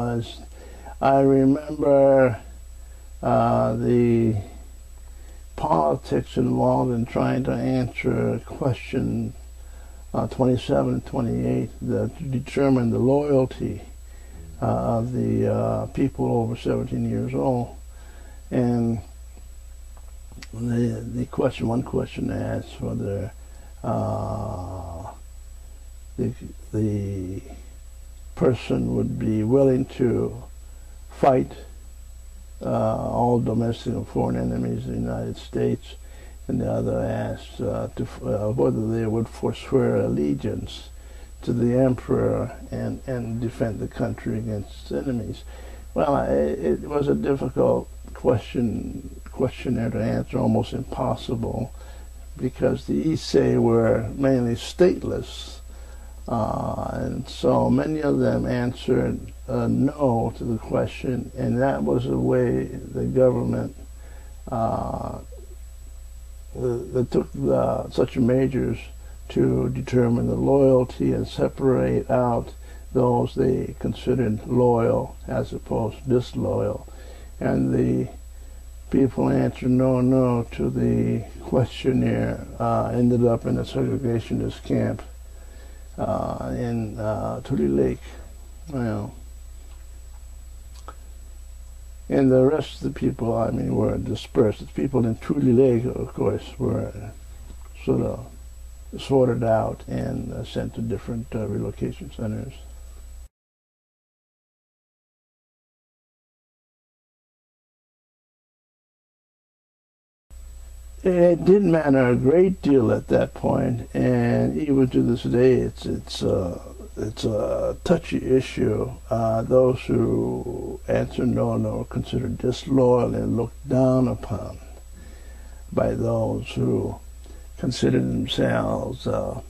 was I remember uh, the politics involved in trying to answer question uh, 27 and 28 that to determine the loyalty uh, of the uh, people over 17 years old. And the, the question, one question asked whether uh, the, the person would be willing to fight uh, all domestic and foreign enemies of the United States, and the other asked uh, to, uh, whether they would forswear allegiance to the emperor and, and defend the country against enemies. Well, it, it was a difficult question questionnaire to answer, almost impossible, because the Issei were mainly stateless uh, and so many of them answered uh, no to the question, and that was the way the government uh, that took the, such measures to determine the loyalty and separate out those they considered loyal as opposed to disloyal. And the people answered no, no to the questionnaire uh, ended up in a segregationist camp uh, in uh, Tule Lake. And the rest of the people, I mean, were dispersed. The people in Tule Lake, of course, were sort of sorted out and uh, sent to different uh, relocation centers. It didn't matter a great deal at that point, and even to this day, it's it's uh, it's a touchy issue. Uh, those who answer no no are considered disloyal and looked down upon by those who consider themselves uh,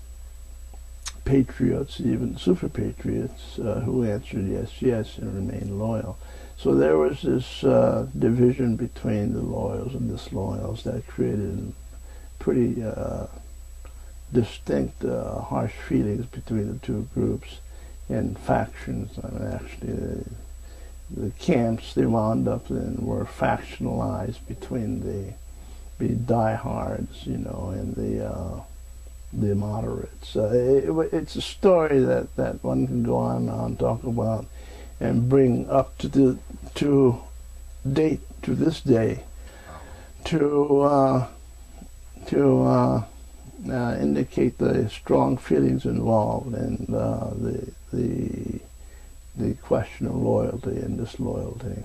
patriots, even super patriots, uh, who answered yes yes and remained loyal. So there was this uh, division between the loyals and disloyals that created pretty uh, distinct, uh, harsh feelings between the two groups and factions. I mean, actually, the, camps they wound up in were factionalized between the the diehards, you know, and the uh, the moderates. Uh, it, it's a story that, that one can go on and talk about and bring up to the to date to this day to uh, to uh, uh, indicate the strong feelings involved and uh, the the the question of loyalty and disloyalty.